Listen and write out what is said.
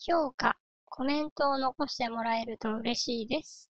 「評価、コメントを残してもらえると嬉しいです。